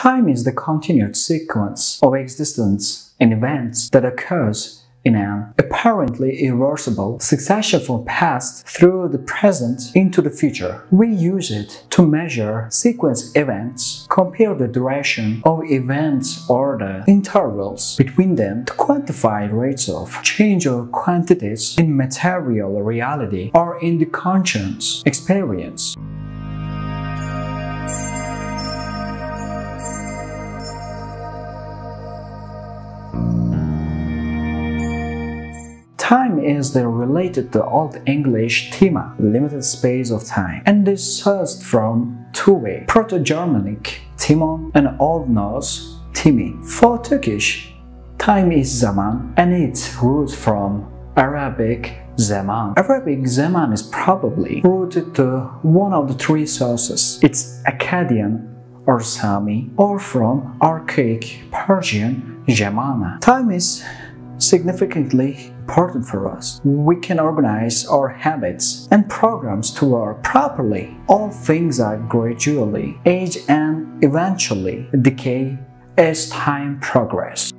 Time is the continued sequence of existence and events that occurs in an apparently irreversible succession from past through the present into the future. We use it to measure sequence events, compare the duration of events or the intervals between them to quantify rates of change or quantities in material reality or in the conscious experience. Time is the related to Old English tima, limited space of time, and is sourced from two ways, Proto-Germanic timon and Old Norse timi. For Turkish, time is zaman, and its roots from Arabic zaman. Arabic zaman is probably rooted to one of the three sources. It's Akkadian or Sami, or from archaic Persian Jamana. Time is significantly important for us. We can organize our habits and programs to work properly. All things are gradually age and eventually decay as time progresses.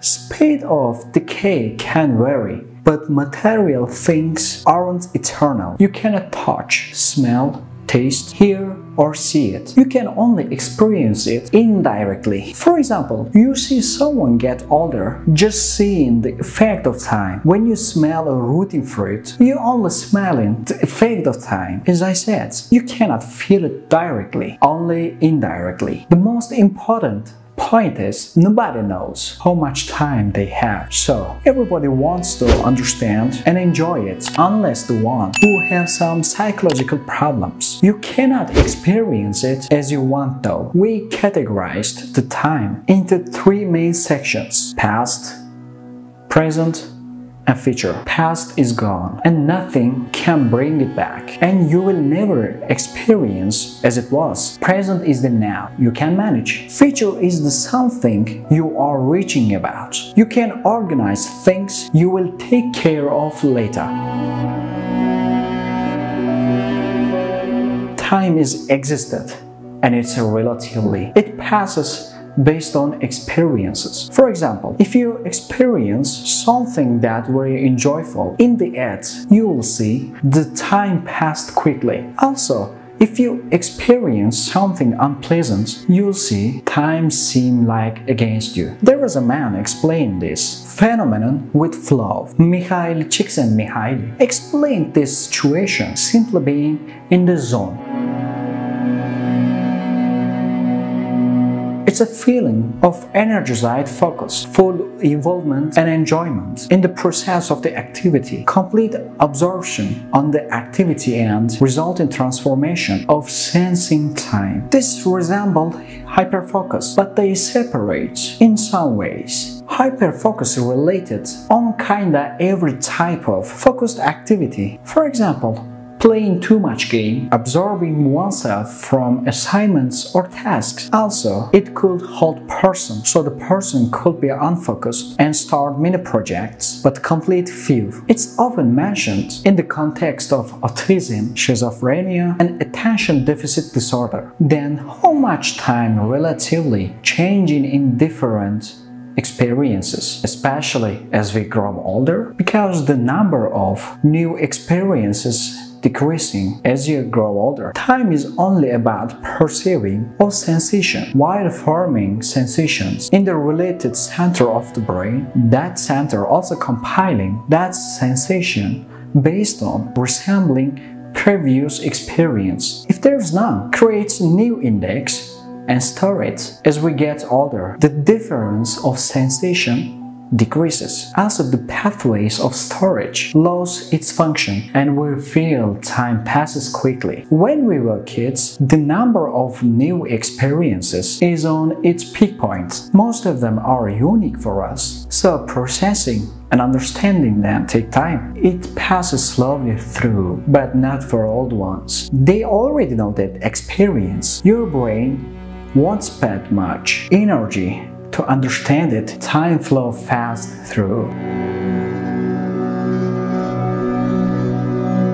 Speed of decay can vary, but material things aren't eternal. You cannot touch, smell, taste, hear, or see it. You can only experience it indirectly. For example, you see someone get older just seeing the effect of time. When you smell a rotting fruit, you're only smelling the effect of time. As I said, you cannot feel it directly, only indirectly. The most important point is nobody knows how much time they have. So everybody wants to understand and enjoy it unless the one who has some psychological problems. You cannot experience it as you want though. We categorized the time into three main sections. Past, present, a future. Past is gone and nothing can bring it back and you will never experience as it was. Present is the now you can manage. Future is the something you are reaching about. You can organize things you will take care of later. Time is existed and it's relatively. It passes based on experiences. For example, if you experience something that very enjoyable in the end, you will see the time passed quickly. Also, if you experience something unpleasant, you'll see time seem like against you. There was a man explain this phenomenon with flow. Mihaly Csikszentmihalyi explained this situation simply being in the zone. It's a feeling of energized focus, full involvement and enjoyment in the process of the activity, complete absorption on the activity and resulting transformation of sensing time. This resembles hyperfocus, but they separate in some ways. Hyperfocus is related on kinda every type of focused activity. For example, playing too much game, absorbing oneself from assignments or tasks. Also, it could hold person, so the person could be unfocused and start many projects, but complete few. It's often mentioned in the context of autism, schizophrenia, and attention deficit disorder. Then, how much time relatively changing in different experiences, especially as we grow older, because the number of new experiences decreasing as you grow older. Time is only about perceiving of sensation while forming sensations in the related center of the brain. That center also compiling that sensation based on resembling previous experience. If there's none, creates a new index and store it. As we get older, the difference of sensation decreases. Also, the pathways of storage lose its function and we feel time passes quickly. When we were kids, the number of new experiences is on its peak point. Most of them are unique for us, so processing and understanding them take time. It passes slowly through, but not for old ones. They already know that experience. Your brain won't spend much energy to understand it, time flow fast through.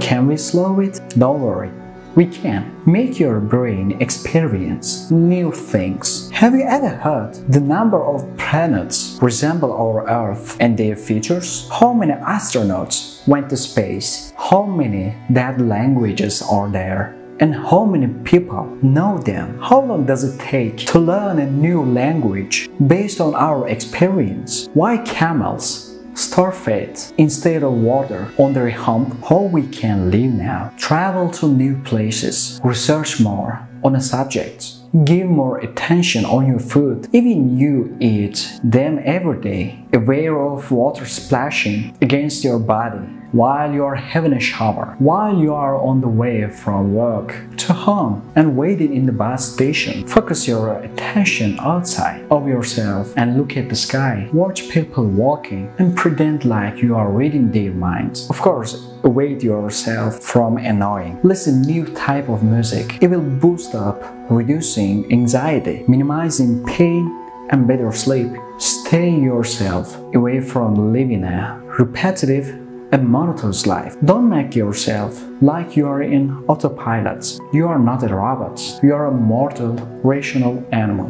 Can we slow it? Don't worry. we can make your brain experience new things. Have you ever heard the number of planets resemble our Earth and their features? How many astronauts went to space? How many dead languages are there? And how many people know them? How long does it take to learn a new language based on our experience? Why camels starfed instead of water on their hump? How we can live now? Travel to new places, research more on a subject, give more attention on your food. Even you eat them every day, aware of water splashing against your body while you are having a shower, while you are on the way from work to home and waiting in the bus station. Focus your attention outside of yourself and look at the sky. Watch people walking and pretend like you are reading their minds. Of course, await yourself from annoying. Listen new type of music. It will boost up, reducing anxiety, minimizing pain and better sleep. Stay yourself away from living a repetitive a monotonous life. Don't make yourself like you are in autopilot. You are not a robot. You are a mortal, rational animal.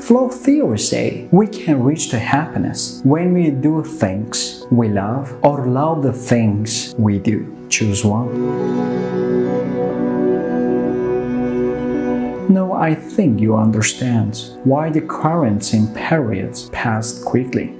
Flow theory say we can reach to happiness when we do things we love or love the things we do. Choose one. Now I think you understand why the currents in periods passed quickly.